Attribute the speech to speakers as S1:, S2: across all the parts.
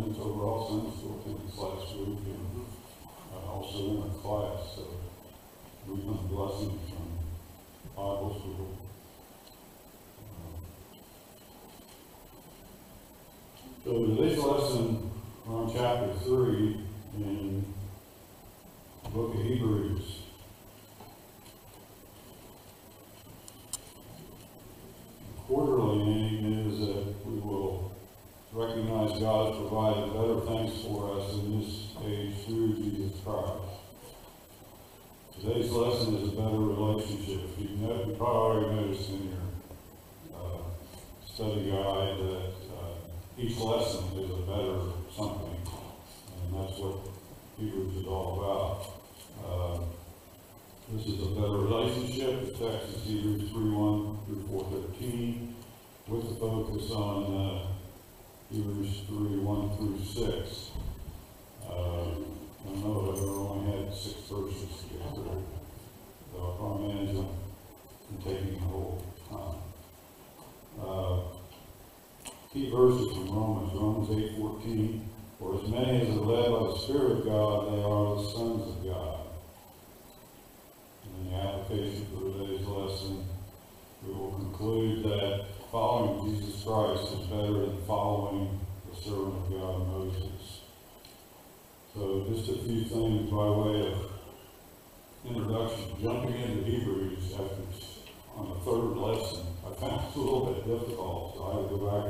S1: Prince overall Sunday School attendance last week and uh, also in our class, so we've been blessings from Bible school. So today's lesson, on chapter three in the book of Hebrews. Recognize God has provided better things for us in this age through Jesus Christ. Today's lesson is a better relationship. You know, you probably already noticed in your uh, study guide that uh, each lesson is a better something, and that's what Hebrews is all about. Uh, this is a better relationship. The text is Hebrews 3 1 through 4 with the focus on uh, Hebrews 3 1 through 6. Uh, I know that we only had six verses to get through, so I'll probably manage them in taking the whole time. Uh, key verses from Romans, Romans 8 14. For as many as are led by the Spirit of God, they are the sons of God. And the application for today's lesson, we will conclude that following Jesus Christ is better than following the servant of God, Moses. So just a few things by way of introduction. Jumping into Hebrews after on the third lesson, I found it a little bit difficult, so I had to go back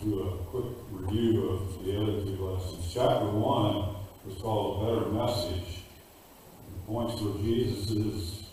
S1: and do a quick review of the other two lessons. Chapter one was called A Better Message. It points where Jesus